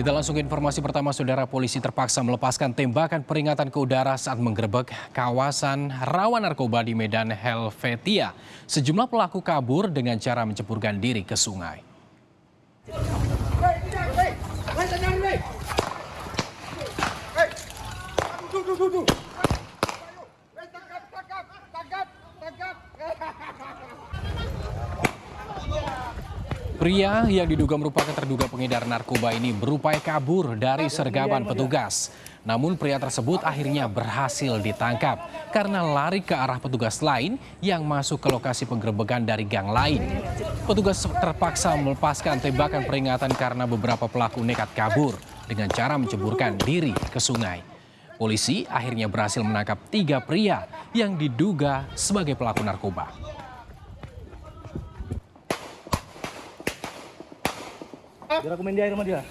Kita langsung ke informasi pertama, saudara polisi terpaksa melepaskan tembakan peringatan ke udara saat menggerebek kawasan rawan narkoba di Medan Helvetia. Sejumlah pelaku kabur dengan cara menceburkan diri ke sungai. Pria yang diduga merupakan terduga pengedar narkoba ini berupaya kabur dari sergapan petugas. Namun pria tersebut akhirnya berhasil ditangkap karena lari ke arah petugas lain yang masuk ke lokasi penggerbekan dari gang lain. Petugas terpaksa melepaskan tembakan peringatan karena beberapa pelaku nekat kabur dengan cara menceburkan diri ke sungai. Polisi akhirnya berhasil menangkap tiga pria yang diduga sebagai pelaku narkoba. Biar aku main di air sama dia.